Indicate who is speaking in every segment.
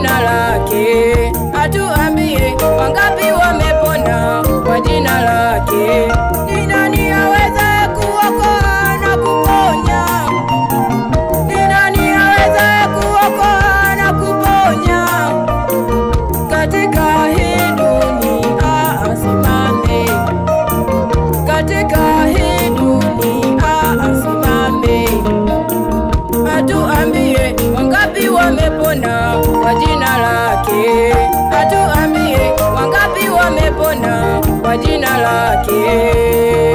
Speaker 1: jina lake, atuambie wangapi wamepona kwa jina lake. kwa jina lake, hatuamini wangapi wamepona kwa jina lake.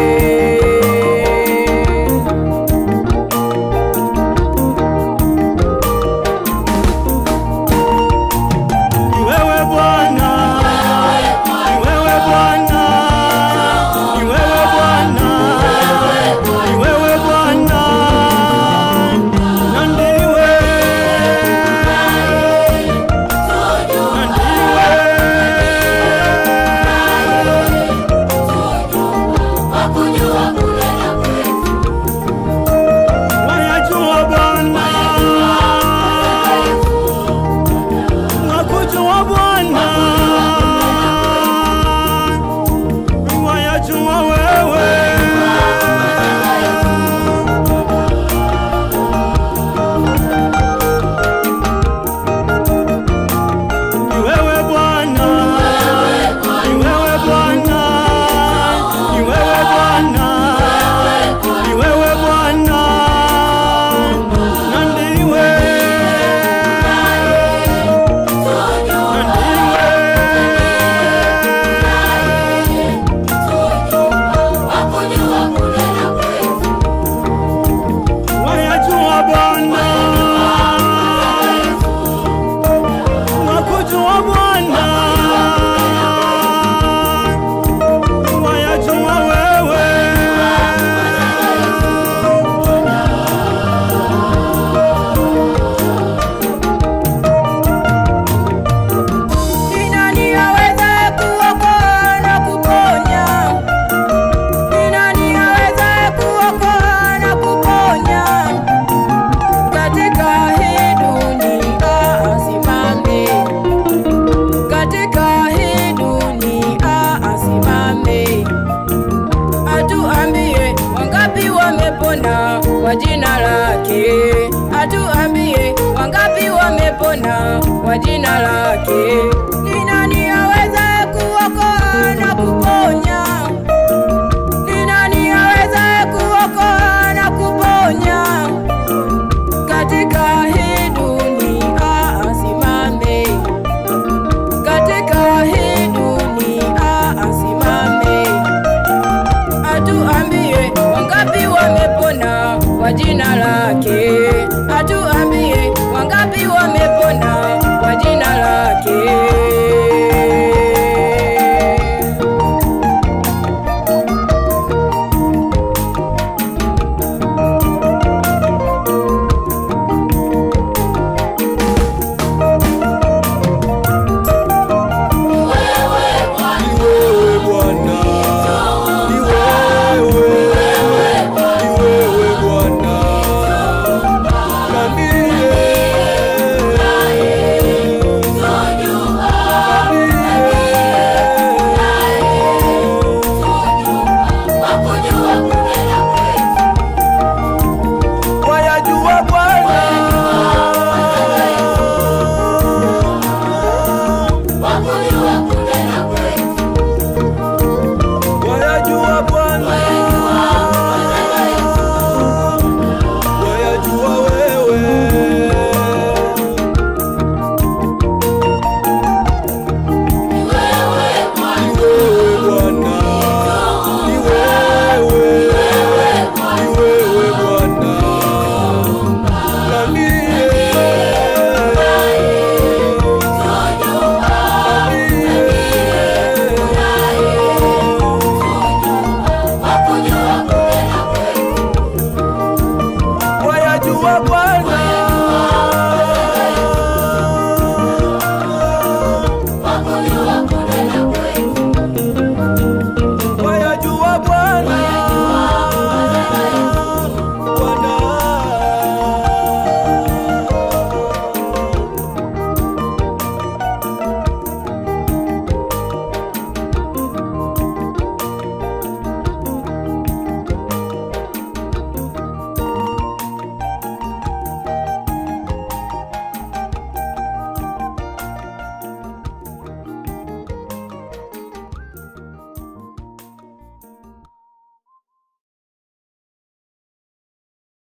Speaker 1: Wamepona kwa jina lake. Ni nani kuokoa na kuponya? Ni nani kuokoa na kuponya? Katika hii dunia asimame, katika hii dunia asimame, atuambie wangapi wamepona kwa jina lake,